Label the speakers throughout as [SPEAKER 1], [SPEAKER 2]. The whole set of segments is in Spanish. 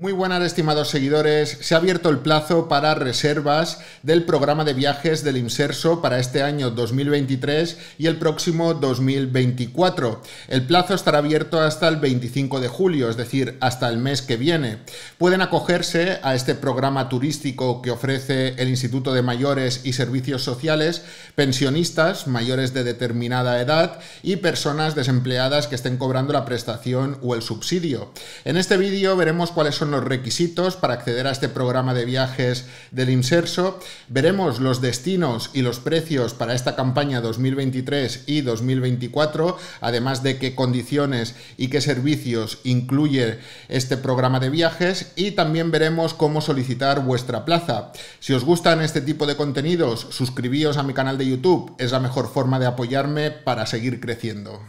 [SPEAKER 1] Muy buenas estimados seguidores, se ha abierto el plazo para reservas del programa de viajes del Inserso para este año 2023 y el próximo 2024. El plazo estará abierto hasta el 25 de julio, es decir, hasta el mes que viene. Pueden acogerse a este programa turístico que ofrece el Instituto de Mayores y Servicios Sociales pensionistas mayores de determinada edad y personas desempleadas que estén cobrando la prestación o el subsidio. En este vídeo veremos cuáles son los requisitos para acceder a este programa de viajes del Inserso. Veremos los destinos y los precios para esta campaña 2023 y 2024, además de qué condiciones y qué servicios incluye este programa de viajes y también veremos cómo solicitar vuestra plaza. Si os gustan este tipo de contenidos, suscribíos a mi canal de YouTube, es la mejor forma de apoyarme para seguir creciendo.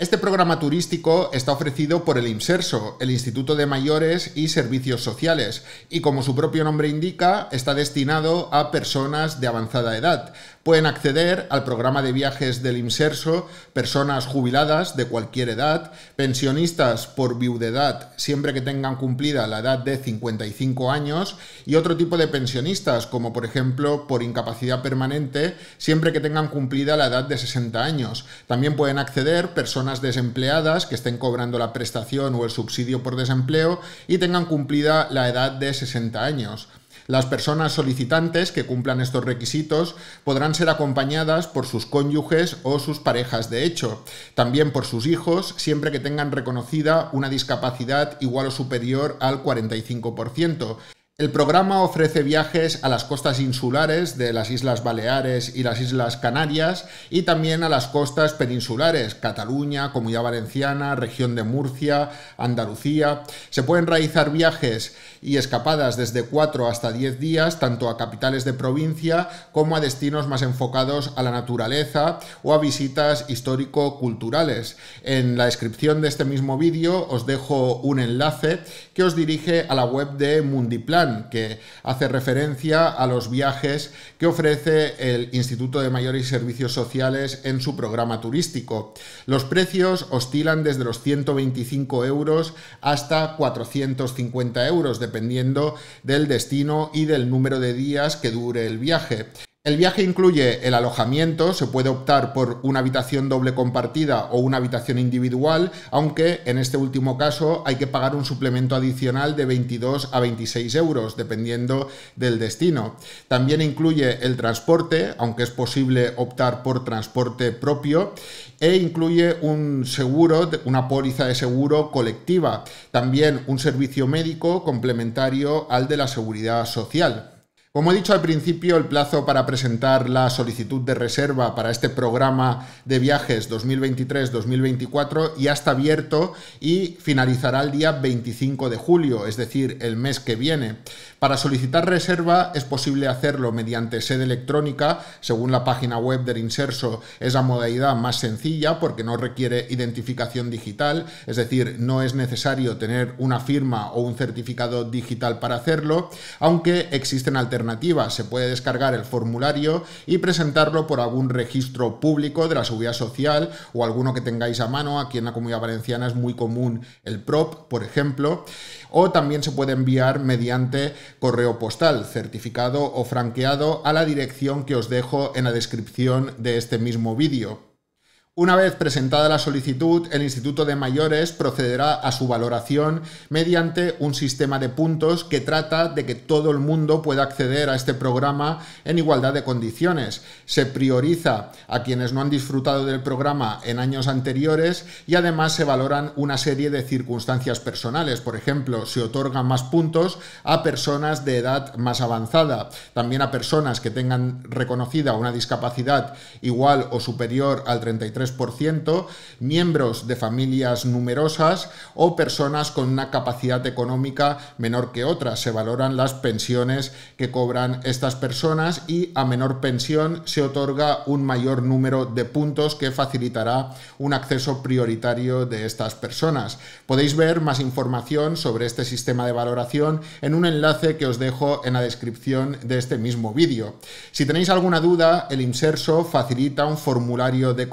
[SPEAKER 1] Este programa turístico está ofrecido por el IMSERSO, el Instituto de Mayores y Servicios Sociales, y como su propio nombre indica, está destinado a personas de avanzada edad. Pueden acceder al programa de viajes del IMSERSO personas jubiladas de cualquier edad, pensionistas por viudedad siempre que tengan cumplida la edad de 55 años y otro tipo de pensionistas como por ejemplo por incapacidad permanente siempre que tengan cumplida la edad de 60 años. También pueden acceder personas desempleadas que estén cobrando la prestación o el subsidio por desempleo y tengan cumplida la edad de 60 años. Las personas solicitantes que cumplan estos requisitos podrán ser acompañadas por sus cónyuges o sus parejas de hecho, también por sus hijos, siempre que tengan reconocida una discapacidad igual o superior al 45%. El programa ofrece viajes a las costas insulares de las Islas Baleares y las Islas Canarias y también a las costas peninsulares, Cataluña, Comunidad Valenciana, región de Murcia, Andalucía. Se pueden realizar viajes y escapadas desde 4 hasta 10 días, tanto a capitales de provincia como a destinos más enfocados a la naturaleza o a visitas histórico-culturales. En la descripción de este mismo vídeo os dejo un enlace que os dirige a la web de Mundiplan que hace referencia a los viajes que ofrece el Instituto de Mayores y Servicios Sociales en su programa turístico. Los precios oscilan desde los 125 euros hasta 450 euros, dependiendo del destino y del número de días que dure el viaje. El viaje incluye el alojamiento, se puede optar por una habitación doble compartida o una habitación individual, aunque en este último caso hay que pagar un suplemento adicional de 22 a 26 euros, dependiendo del destino. También incluye el transporte, aunque es posible optar por transporte propio, e incluye un seguro, una póliza de seguro colectiva, también un servicio médico complementario al de la seguridad social. Como he dicho al principio, el plazo para presentar la solicitud de reserva para este programa de viajes 2023-2024 ya está abierto y finalizará el día 25 de julio, es decir, el mes que viene. Para solicitar reserva es posible hacerlo mediante sede electrónica, según la página web del Inserso es la modalidad más sencilla porque no requiere identificación digital, es decir, no es necesario tener una firma o un certificado digital para hacerlo, aunque existen alternativas se puede descargar el formulario y presentarlo por algún registro público de la seguridad social o alguno que tengáis a mano. Aquí en la comunidad valenciana es muy común el PROP, por ejemplo. O también se puede enviar mediante correo postal, certificado o franqueado a la dirección que os dejo en la descripción de este mismo vídeo. Una vez presentada la solicitud, el Instituto de Mayores procederá a su valoración mediante un sistema de puntos que trata de que todo el mundo pueda acceder a este programa en igualdad de condiciones. Se prioriza a quienes no han disfrutado del programa en años anteriores y además se valoran una serie de circunstancias personales. Por ejemplo, se otorgan más puntos a personas de edad más avanzada, también a personas que tengan reconocida una discapacidad igual o superior al 33 3%, miembros de familias numerosas o personas con una capacidad económica menor que otras. Se valoran las pensiones que cobran estas personas y a menor pensión se otorga un mayor número de puntos que facilitará un acceso prioritario de estas personas. Podéis ver más información sobre este sistema de valoración en un enlace que os dejo en la descripción de este mismo vídeo. Si tenéis alguna duda, el Inserso facilita un formulario de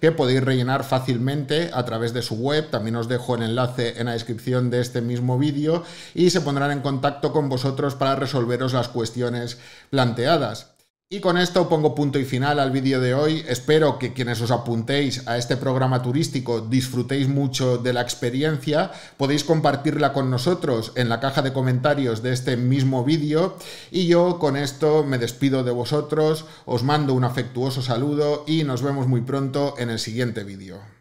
[SPEAKER 1] que podéis rellenar fácilmente a través de su web. También os dejo el enlace en la descripción de este mismo vídeo y se pondrán en contacto con vosotros para resolveros las cuestiones planteadas. Y con esto pongo punto y final al vídeo de hoy. Espero que quienes os apuntéis a este programa turístico disfrutéis mucho de la experiencia. Podéis compartirla con nosotros en la caja de comentarios de este mismo vídeo. Y yo con esto me despido de vosotros, os mando un afectuoso saludo y nos vemos muy pronto en el siguiente vídeo.